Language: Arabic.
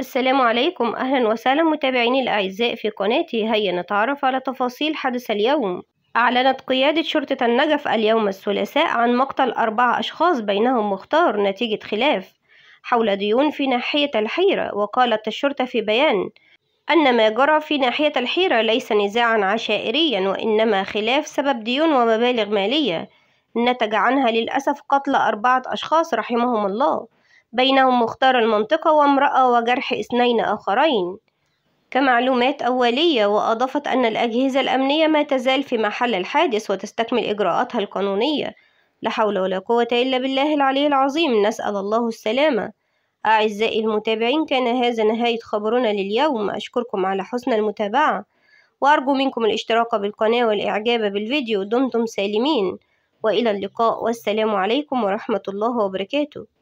السلام عليكم. أهلا وسهلا. متابعيني الأعزاء في قناتي. هيا نتعرف على تفاصيل حدث اليوم. أعلنت قيادة شرطة النجف اليوم الثلاثاء عن مقتل أربع أشخاص بينهم مختار نتيجة خلاف حول ديون في ناحية الحيرة. وقالت الشرطة في بيان أن ما جرى في ناحية الحيرة ليس نزاعا عشائريا وإنما خلاف سبب ديون ومبالغ مالية. نتج عنها للأسف قتل أربعة أشخاص رحمهم الله. بينهم مختار المنطقة وامرأة وجرح اثنين آخرين. كمعلومات أولية وأضافت أن الأجهزة الأمنية ما تزال في محل الحادث وتستكمل إجراءاتها القانونية. لا حول ولا قوة إلا بالله العلي العظيم. نسأل الله السلامة. أعزائي المتابعين كان هذا نهاية خبرنا لليوم. أشكركم على حسن المتابعة. وأرجو منكم الاشتراك بالقناة والإعجاب بالفيديو. دمتم سالمين. وإلى اللقاء. والسلام عليكم ورحمة الله وبركاته.